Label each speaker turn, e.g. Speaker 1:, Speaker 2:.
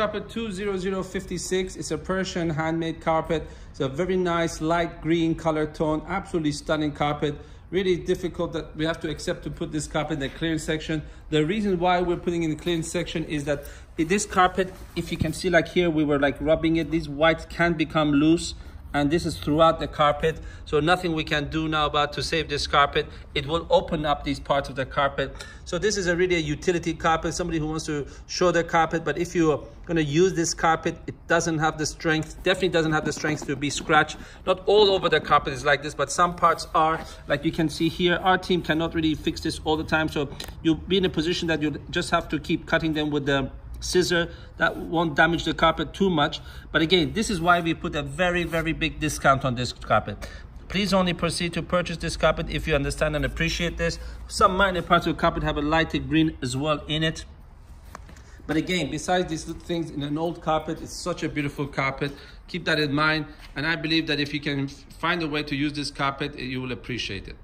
Speaker 1: carpet 20056. It's a Persian handmade carpet. It's a very nice light green color tone. Absolutely stunning carpet. Really difficult that we have to accept to put this carpet in the clearance section. The reason why we're putting in the clearance section is that this carpet, if you can see like here, we were like rubbing it. These whites can become loose and this is throughout the carpet. So nothing we can do now about to save this carpet. It will open up these parts of the carpet. So this is a really a utility carpet somebody who wants to show their carpet. But if you're going to use this carpet it doesn't have the strength definitely doesn't have the strength to be scratched. Not all over the carpet is like this but some parts are like you can see here. Our team cannot really fix this all the time. So you'll be in a position that you just have to keep cutting them with the scissor that won't damage the carpet too much. But again this is why we put a very very big discount on this carpet. Please only proceed to purchase this carpet if you understand and appreciate this. Some minor parts of the carpet have a lighter green as well in it. But again besides these little things in an old carpet it's such a beautiful carpet. Keep that in mind. And i believe that if you can find a way to use this carpet you will appreciate it